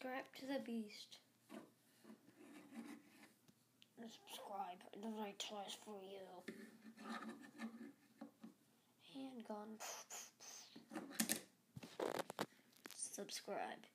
Subscribe to the beast. And subscribe. The right choice for you. Handgun. subscribe.